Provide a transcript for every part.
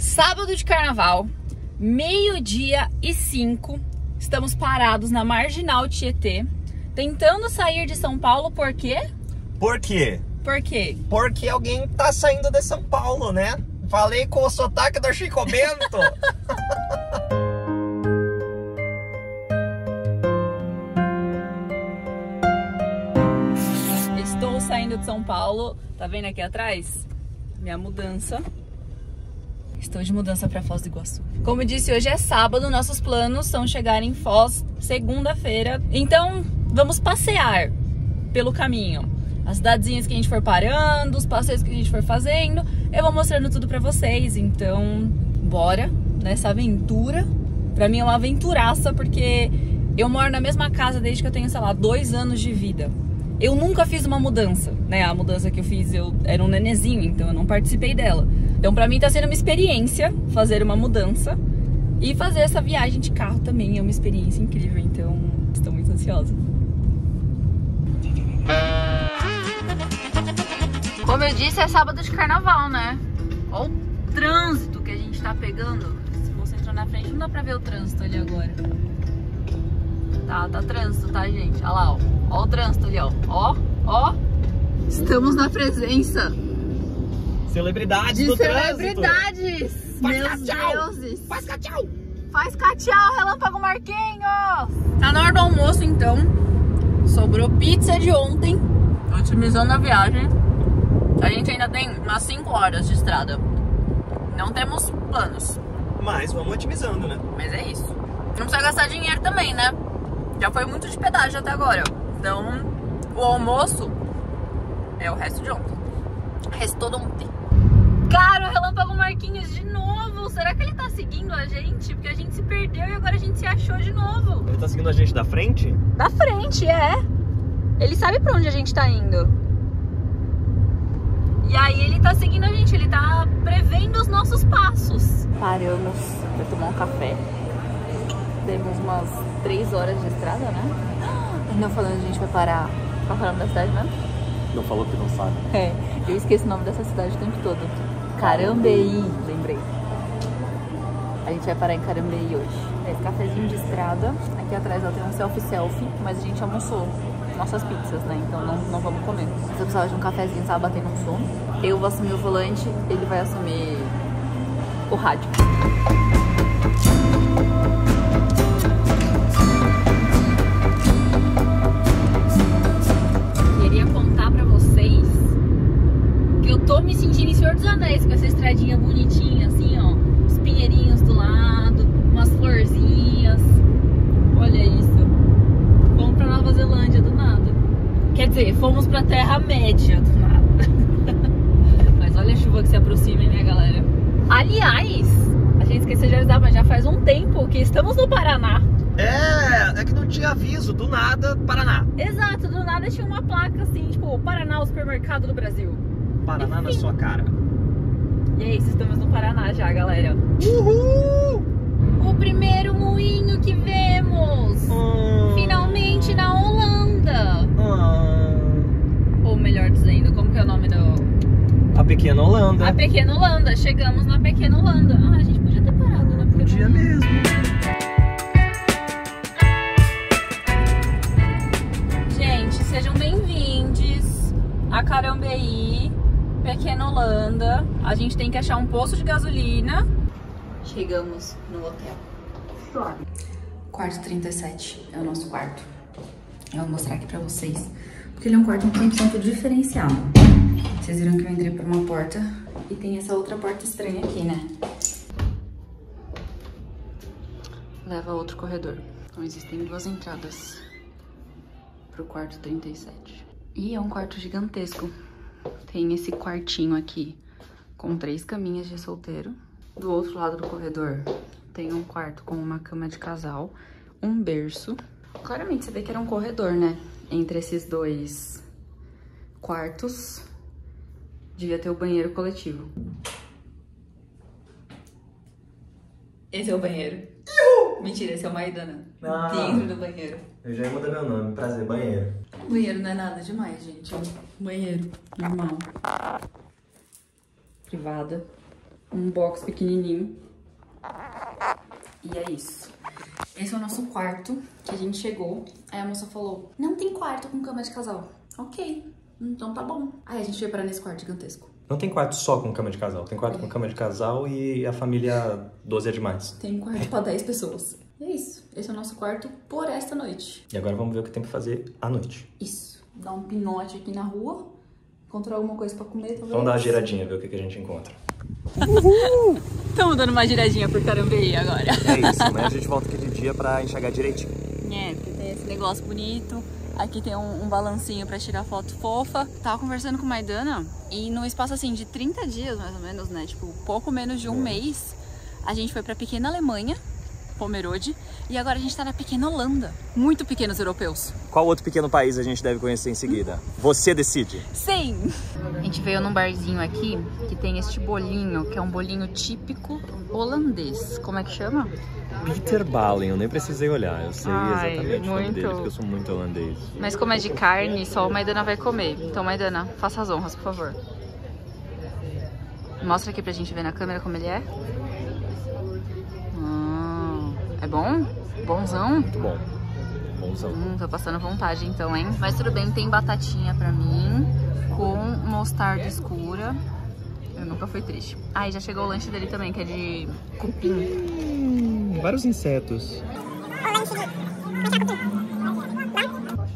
Sábado de carnaval, meio-dia e cinco, estamos parados na Marginal Tietê, tentando sair de São Paulo, por quê? Por quê? Por quê? Porque alguém tá saindo de São Paulo, né? Falei com o sotaque do Chico Bento. Estou saindo de São Paulo, tá vendo aqui atrás? Minha mudança. Estou de mudança para Foz do Iguaçu. Como disse, hoje é sábado, nossos planos são chegar em Foz segunda-feira. Então, vamos passear pelo caminho. As cidadezinhas que a gente for parando, os passeios que a gente for fazendo, eu vou mostrando tudo para vocês. Então, bora nessa aventura. Para mim é uma aventuraça porque eu moro na mesma casa desde que eu tenho, sei lá, dois anos de vida. Eu nunca fiz uma mudança, né? A mudança que eu fiz, eu era um nenezinho, então eu não participei dela. Então, pra mim tá sendo uma experiência fazer uma mudança e fazer essa viagem de carro também é uma experiência incrível. Então, estou muito ansiosa. Como eu disse, é sábado de carnaval, né? Olha o trânsito que a gente tá pegando. Se você entrar na frente, não dá pra ver o trânsito ali agora. Tá, tá trânsito, tá, gente? Olha lá, ó. Ó o trânsito ali, ó. Ó, ó. Estamos na presença Celebridades de do celebridades. Faz Meus tchau. deuses. Faz tchau. Faz tchau, Relâmpago Marquinhos. Tá na hora do almoço, então. Sobrou pizza de ontem. Otimizando a viagem. A gente ainda tem umas 5 horas de estrada. Não temos planos. Mas vamos otimizando, né? Mas é isso. Não precisa gastar dinheiro também, né? Já foi muito de pedágio até agora. Então, o almoço é o resto de ontem. Restou de ontem. Cara, o Relâmpago Marquinhos de novo. Será que ele tá seguindo a gente? Porque a gente se perdeu e agora a gente se achou de novo. Ele tá seguindo a gente da frente? Da frente, é. Ele sabe pra onde a gente tá indo. E aí ele tá seguindo a gente, ele tá prevendo os nossos passos. Paramos pra tomar um café. Temos umas 3 horas de estrada, né? Não falando, a gente vai parar. Qual é o nome da cidade mesmo? Não falou que não sabe. É, eu esqueço o nome dessa cidade o tempo todo. Carambeí, lembrei. A gente vai parar em Carambeí hoje. Esse cafezinho de estrada. Aqui atrás ela tem um selfie-selfie, mas a gente almoçou nossas pizzas, né? Então não, não vamos comer. Se eu precisava de um cafezinho, tava batendo um som. Eu vou assumir o volante, ele vai assumir o rádio. Tô me sentindo em Senhor dos Anéis com essa estradinha bonitinha, assim, ó. Os pinheirinhos do lado, umas florzinhas. Olha isso. Fomos pra Nova Zelândia do nada. Quer dizer, fomos pra Terra-média do nada. mas olha a chuva que se aproxima, hein, minha galera. Aliás, a gente esqueceu de avisar, mas já faz um tempo que estamos no Paraná. É, é que não tinha aviso, do nada, Paraná. Exato, do nada tinha uma placa assim, tipo, Paraná, o supermercado do Brasil. Paraná na sua cara. E é isso, estamos no Paraná já, galera. Uhul! O primeiro moinho que vemos! Hum. Finalmente na Holanda! Hum. Ou melhor dizendo, como que é o nome do. A pequena Holanda. A Pequena Holanda. Chegamos na Pequena Holanda. Ah, a gente podia ter parado na Pequena Podia Holanda. mesmo. Gente, sejam bem-vindos a Carambeí, Pequena Holanda. A gente tem que achar um posto de gasolina. Chegamos no hotel. Quarto 37 é o nosso quarto. Eu vou mostrar aqui pra vocês. Porque ele é um quarto um tanto diferenciado. Vocês viram que eu entrei por uma porta e tem essa outra porta estranha aqui, né? Leva a outro corredor. Então existem duas entradas pro quarto 37. E é um quarto gigantesco. Tem esse quartinho aqui com três caminhas de solteiro. Do outro lado do corredor tem um quarto com uma cama de casal, um berço. Claramente você vê que era um corredor, né? Entre esses dois quartos. Devia ter o banheiro coletivo. Esse é o banheiro. Mentira, esse é o Maidana. Ah. Dentro do banheiro. Eu já ia mudar meu nome. Prazer, banheiro. Banheiro não é nada demais, gente. É banheiro normal. Privada. Um box pequenininho. E é isso. Esse é o nosso quarto, que a gente chegou. Aí a moça falou, não tem quarto com cama de casal. Ok, então tá bom. Aí a gente veio parar nesse quarto gigantesco. Não tem quarto só com cama de casal. Tem quarto com cama de casal e a família 12 é demais. Tem um quarto pra 10 pessoas. E é isso. Esse é o nosso quarto por esta noite. E agora vamos ver o que tem pra fazer à noite. Isso. Dar um pinote aqui na rua. Encontrar alguma coisa pra comer, talvez. Vamos dar uma giradinha, ver o que, que a gente encontra. Estamos dando uma giradinha por Carambeí agora. É isso, amanhã a gente volta aqui de dia pra enxergar direitinho. É, porque tem esse negócio bonito. Aqui tem um, um balancinho pra tirar foto fofa. Tava conversando com a Maidana e num espaço assim de 30 dias, mais ou menos, né? Tipo, pouco menos de um mês, a gente foi pra pequena Alemanha, Pomerode, e agora a gente tá na pequena Holanda. Muito pequenos europeus. Qual outro pequeno país a gente deve conhecer em seguida? Você decide. Sim! A gente veio num barzinho aqui que tem este bolinho, que é um bolinho típico holandês. Como é que chama? Peter Balen, eu nem precisei olhar, eu sei Ai, exatamente o nome muito. dele, porque eu sou muito holandês. Mas como é de carne, só o Maidana vai comer. Então, Maidana, faça as honras, por favor. Mostra aqui pra gente ver na câmera como ele é. Bom? Bonzão? Muito bom. Bonzão. Hum, tô passando vontade então, hein? Mas tudo bem, tem batatinha pra mim com mostarda escura. Eu nunca fui triste. Ah, e já chegou o lanche dele também, que é de cupim. Hum, vários insetos.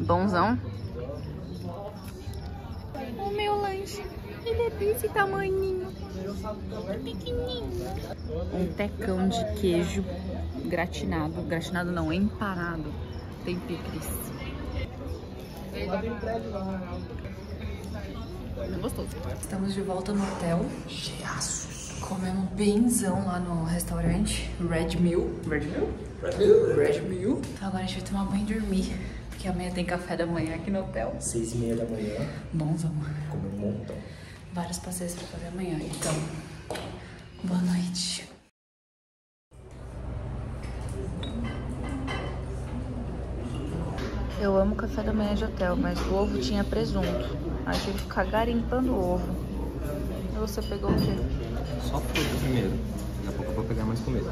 Bonzão. O meu lanche, ele é desse tamanhinho. Pequenininho. Um tecão de queijo gratinado. Gratinado não, empanado. Tem picles. Bem gostoso. Estamos de volta no hotel. Comemos benzão lá no restaurante Red Mill. Red Mill? Red Mill. Então agora a gente vai tomar banho e dormir. Porque amanhã tem café da manhã aqui no hotel. Seis e meia da manhã, Bonzão. comer um montão. Vários passeios pra fazer amanhã. Então, boa noite. Eu amo café da manhã de hotel, mas o ovo tinha presunto. Aí tive que ficar garimpando o ovo. E você pegou o quê? Só fruta primeiro. Daqui a pouco eu vou pegar mais comida.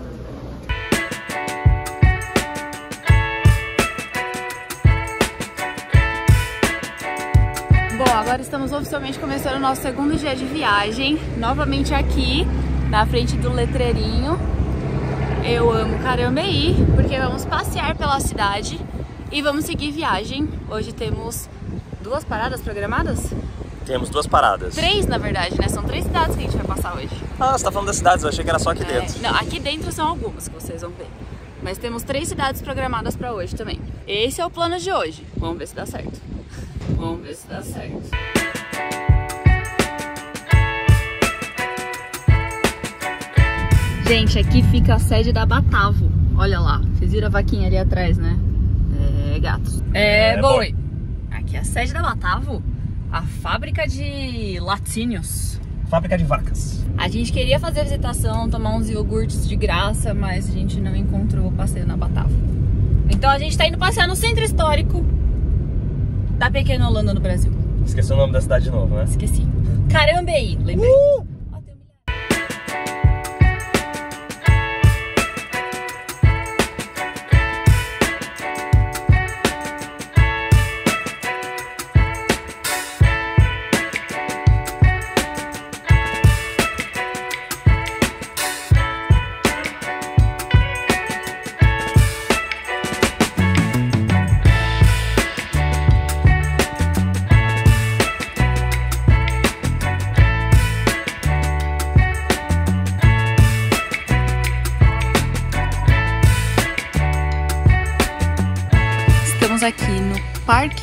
Agora estamos oficialmente começando o nosso segundo dia de viagem. Novamente aqui, na frente do letreirinho. Eu amo Carambeí, porque vamos passear pela cidade e vamos seguir viagem. Hoje temos duas paradas programadas? Temos duas paradas. Três, na verdade, né? São três cidades que a gente vai passar hoje. Ah, você tá falando das cidades, eu achei que era só aqui É, dentro. não, aqui dentro são algumas que vocês vão ver. Mas temos três cidades programadas para hoje também. Esse é o plano de hoje. Vamos ver se dá certo. Vamos ver se dá certo. Gente, aqui fica a sede da Batavo. Olha lá. Vocês viram a vaquinha ali atrás, né? É, gatos. É, É, boi. Aqui é a sede da Batavo. A fábrica de laticínios. Fábrica de vacas. A gente queria fazer visitação, tomar uns iogurtes de graça, mas a gente não encontrou o passeio na Batavo. Então a gente tá indo passear no centro histórico da pequena Holanda no Brasil. Esqueci o nome da cidade de novo, né? Esqueci. Carambeí, lembrei. Uh!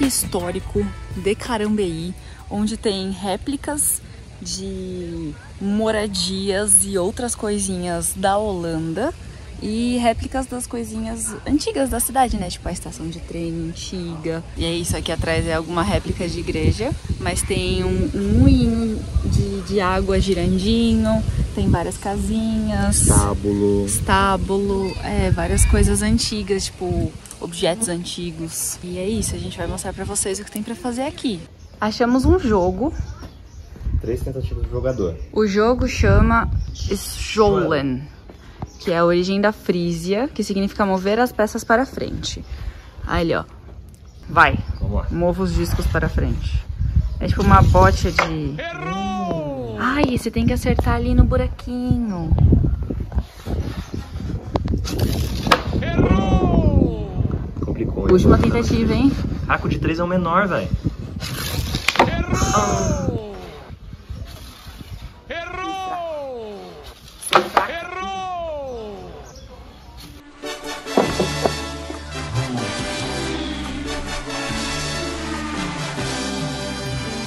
Histórico de Carambeí, onde tem réplicas de moradias e outras coisinhas da Holanda e réplicas das coisinhas antigas da cidade, né? Tipo a estação de trem antiga. E aí, isso aqui atrás é alguma réplica de igreja, mas tem um, um moinho de, de água girandinho, tem várias casinhas Tábulo. estábulo, é, várias coisas antigas, tipo objetos antigos. E é isso, a gente vai mostrar pra vocês o que tem pra fazer aqui. Achamos um jogo três tentativas do jogador. O jogo chama Scholen, que é a origem da Frísia, que significa mover as peças para frente. Aí ele, ó. Vai. Vamos lá. Mova os discos para frente. É tipo uma bote de... Ai, você tem que acertar ali no buraquinho. Complicou. hein? Última tentativa, hein? Arco de três é o menor, velho.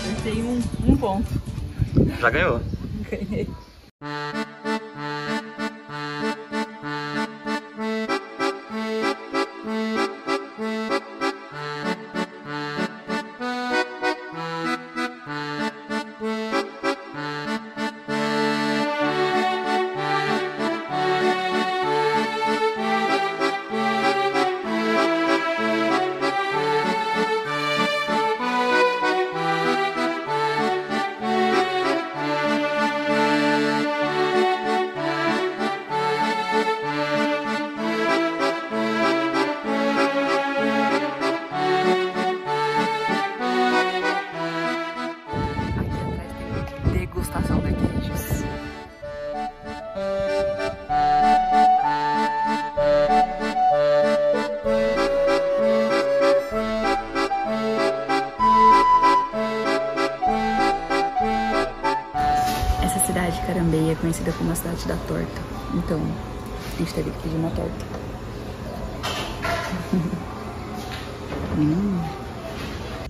Eu tenho um, um ponto. Já ganhou. Carambeia, é conhecida como a cidade da torta. Então, a gente teve que pedir uma torta. Hum.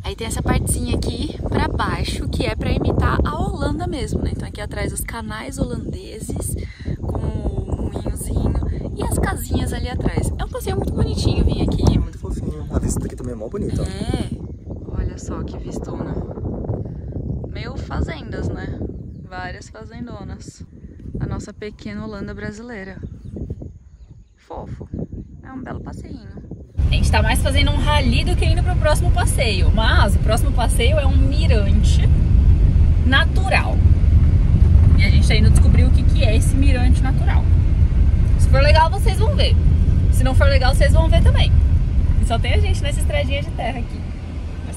Aí tem essa partezinha aqui pra baixo que é pra imitar a Holanda mesmo, né? Então aqui atrás os canais holandeses com o moinhozinho e as casinhas ali atrás. É um passeio muito bonitinho vir aqui. Muito fofinho. A vista daqui também é mó bonita. É, olha só que vistona. Meio fazendas, né? Várias fazendonas. A nossa pequena Holanda brasileira. Fofo. É um belo passeinho. A gente tá mais fazendo um rally do que indo pro próximo passeio. Mas o próximo passeio é um mirante natural. E a gente tá indo descobrir o que, que é esse mirante natural. Se for legal, vocês vão ver. Se não for legal, vocês vão ver também. E só tem a gente nessa estradinha de terra aqui.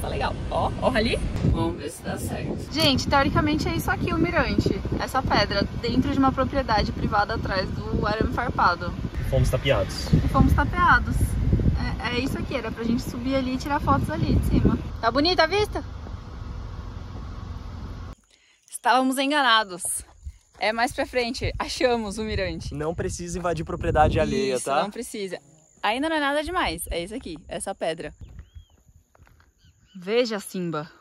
Tá legal. Ó, ó rally. Vamos ver se dá certo. Gente, teoricamente é isso aqui o mirante. Essa pedra dentro de uma propriedade privada atrás do arame farpado. Fomos tapeados. Fomos tapeados. É, é isso aqui, era pra gente subir ali e tirar fotos ali de cima. Tá bonita a vista? Estávamos enganados. É mais pra frente, achamos o mirante. Não precisa invadir propriedade alheia, Isso, tá? não precisa. Ainda não é nada demais. É isso aqui, essa pedra. Veja, Simba.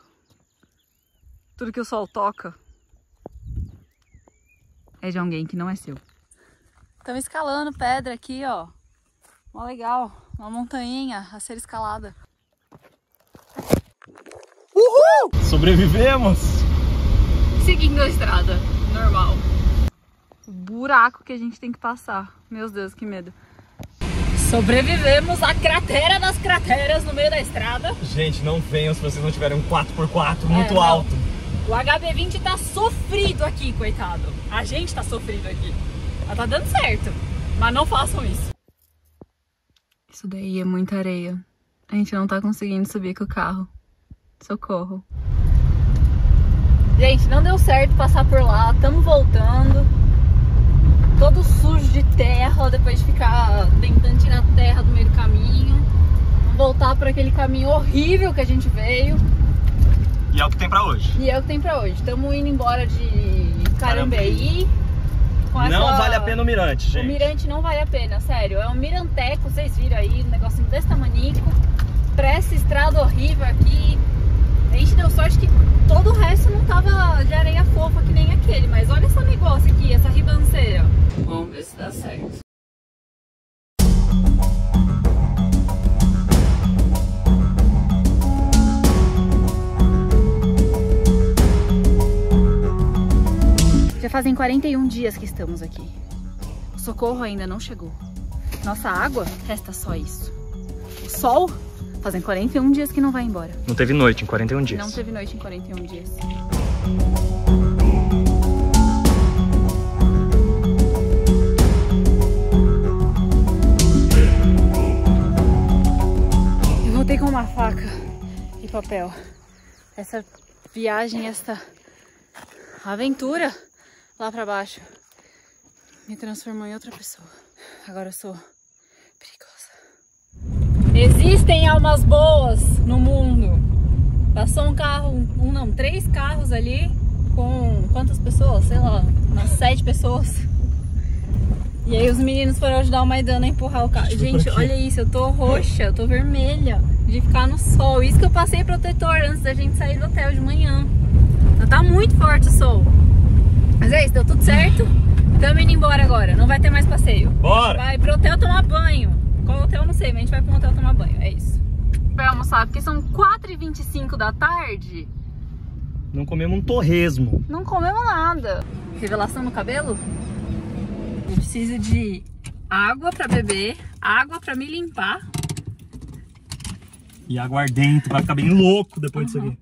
Tudo que o sol toca é de alguém que não é seu. Estamos escalando pedra aqui, ó. Mó legal. Uma montanha a ser escalada. Sobrevivemos! Seguindo a estrada, normal. O buraco que a gente tem que passar. Meu Deus, que medo. Sobrevivemos à cratera das crateras no meio da estrada. Gente, não venham se vocês não tiverem um 4x4 muito não. alto. O HB20 tá sofrido aqui, coitado. A gente tá sofrido aqui. Mas tá dando certo. Mas não façam isso. Isso daí é muita areia. A gente não tá conseguindo subir com o carro. Socorro. Gente, não deu certo passar por lá. Tamo voltando. Todo sujo de terra, depois de ficar tentando tirar terra do meio do caminho. Voltar por aquele caminho horrível que a gente veio. E é o que tem pra hoje. E é o que tem pra hoje. Estamos indo embora de Carambeí. com Não essa- vale a pena o mirante, O gente. mirante não vale a pena, sério. É um miranteco, vocês viram aí, um negocinho desse tamanico. Pra essa estrada horrível aqui. A gente deu sorte que todo o resto não tava de areia fofa que nem aquele. Mas olha esse negócio aqui, essa ribanceira. Vamos ver se dá certo. Já fazem 41 dias que estamos aqui. O socorro ainda não chegou. Nossa água, resta só isso. O sol, Fazem 41 dias que não vai embora. Não teve noite em 41 dias. Não teve noite em 41 dias. Eu voltei com uma faca e papel. Essa viagem, essa aventura lá pra baixo me transformou em outra pessoa. Agora eu sou perigosa. Existem almas boas no mundo. Passou um carro, um não, três carros ali com quantas pessoas? Sei lá, umas sete pessoas. E aí os meninos foram ajudar o Maidana a empurrar o carro. Gente, olha isso, eu tô roxa, eu tô vermelha de ficar no sol. Isso que eu passei protetor antes da gente sair do hotel de manhã. Tá muito forte o sol. Mas é isso, deu tudo certo. Estamos indo embora agora, não vai ter mais passeio. Bora! Vai pro hotel tomar banho. Qual hotel, não sei, mas a gente vai pro hotel tomar banho, é isso. Vai almoçar, porque são 4h25 da tarde. Não comemos um torresmo. Não comemos nada. Revelação no cabelo? Eu preciso de água pra beber, água pra me limpar. E aguardente, vai ficar bem louco depois disso aqui.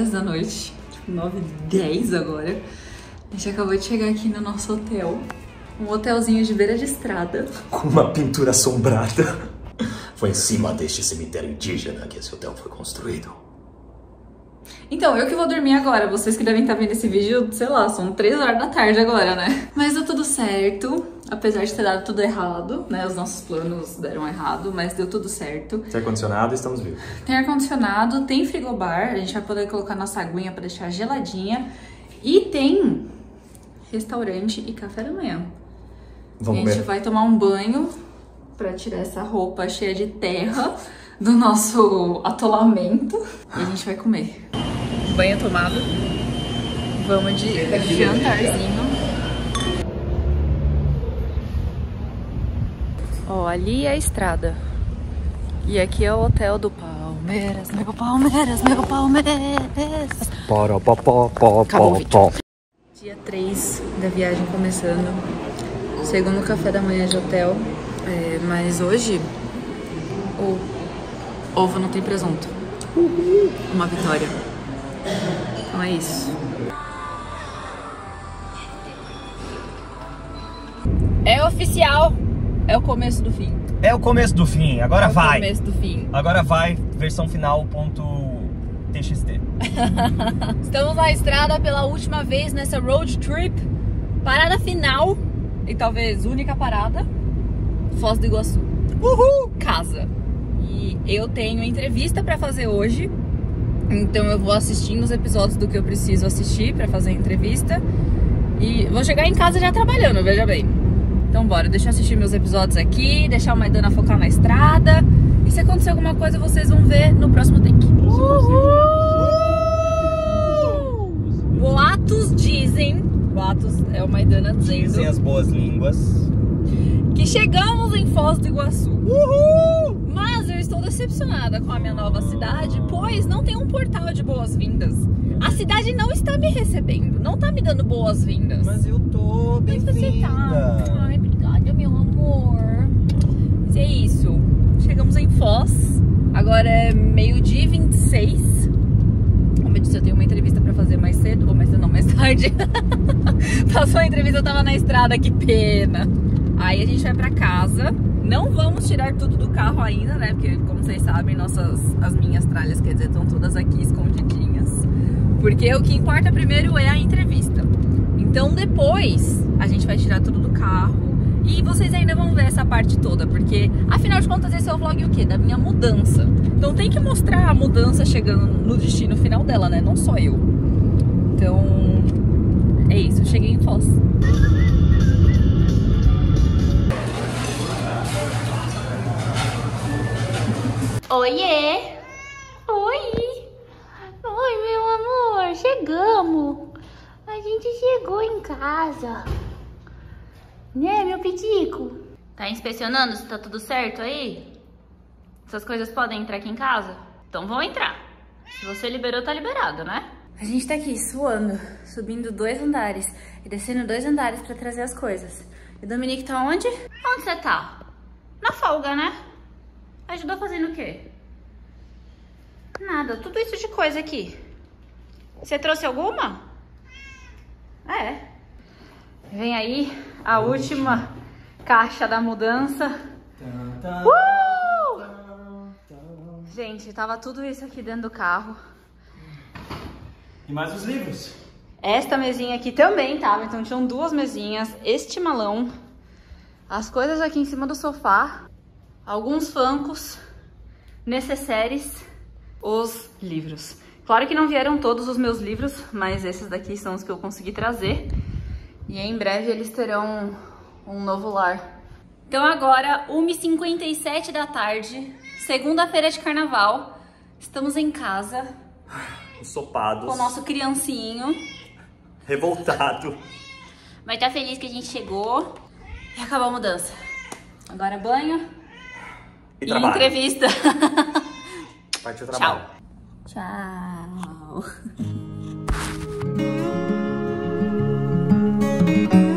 Horas da noite, tipo 9 e 10 agora. A gente acabou de chegar aqui no nosso hotel. Um hotelzinho de beira de estrada. Com uma pintura assombrada. Foi em cima deste cemitério indígena que esse hotel foi construído. Então, eu que vou dormir agora. Vocês que devem estar vendo esse vídeo, sei lá, são 3 horas da tarde agora, né? Mas deu tudo certo. Apesar de ter dado tudo errado, né? Os nossos planos deram errado, mas deu tudo certo. Tem ar-condicionado, estamos vivos. Tem ar-condicionado, tem frigobar, a gente vai poder colocar nossa aguinha pra deixar geladinha. E tem restaurante e café da manhã. Vamos a gente ver. vai tomar um banho pra tirar essa roupa cheia de terra do nosso atolamento. E a gente vai comer. Banho tomado. Vamos de jantarzinho. Ó, ali é a estrada. E aqui é o hotel do Palmeiras, meu Palmeiras, meu Palmeiras. Pó, pó, pó, pó, pó. Dia 3 da viagem começando. Segundo café da manhã de hotel. É, mas hoje o ovo não tem presunto. Uma vitória. Então é isso. É oficial. É o começo do fim. É o começo do fim, agora é o vai. começo do fim. Agora vai, versão final ponto TXT. Estamos na estrada pela última vez nessa road trip. Parada final e talvez única parada. Foz do Iguaçu. Uhul! Casa. E eu tenho entrevista pra fazer hoje. Então eu vou assistindo os episódios do que eu preciso assistir pra fazer a entrevista. E vou chegar em casa já trabalhando, veja bem. Então bora, deixa eu assistir meus episódios aqui, deixar o Maidana focar na estrada. E se acontecer alguma coisa, vocês vão ver no próximo take. Boatos dizem, boatos é o Maidana Dizem dizendo, as boas línguas. que chegamos em Foz do Iguaçu. Eu estou decepcionada com a minha nova cidade, pois não tem um portal de boas-vindas. A cidade não está me recebendo, não está me dando boas-vindas. Mas eu tô Mas você bem-vinda. tá. Ai, obrigada, meu amor. Mas é isso. Chegamos em Foz. Agora é meio-dia e 26. Como eu disse, eu tenho uma entrevista pra fazer mais cedo. Ou mais cedo, não, mais tarde. Passou a entrevista, eu tava na estrada, que pena. Aí a gente vai pra casa. Não vamos tirar tudo do carro ainda, né? Porque, como vocês sabem, nossas, as minhas tralhas, quer dizer, estão todas aqui escondidinhas. Porque o que importa primeiro é a entrevista. Então depois a gente vai tirar tudo do carro e vocês ainda vão ver essa parte toda, porque afinal de contas esse é o vlog o quê? Da minha mudança. Então tem que mostrar a mudança chegando no destino final dela, né? Não só eu. Então é isso, cheguei em Foz. Oiê! Oi! Oi, meu amor, chegamos! A gente chegou em casa. Né, meu pitico? Tá inspecionando se tá tudo certo aí? Essas coisas podem entrar aqui em casa? Então vão entrar. Se você liberou, tá liberado, né? A gente tá aqui suando, subindo dois andares e descendo dois andares pra trazer as coisas. E o Dominique tá onde? Onde você tá? Na folga, né? Ajudou fazendo o quê? Nada, tudo isso de coisa aqui. Você trouxe alguma? É. Vem aí a última caixa da mudança. Uh! Gente, tava tudo isso aqui dentro do carro. E mais os livros. Esta mesinha aqui também tava, então tinham duas mesinhas, este malão, as coisas aqui em cima do sofá, alguns fancos, necessários, os livros. Claro que não vieram todos os meus livros, mas esses daqui são os que eu consegui trazer. E em breve eles terão um novo lar. Então agora, 1h57 da tarde, segunda-feira de carnaval, estamos em casa Ensopados. com o nosso criancinho. Revoltado. Mas tá feliz que a gente chegou e acabou a mudança. Agora banho E, e, entrevista. Partiu o trabalho. Tchau.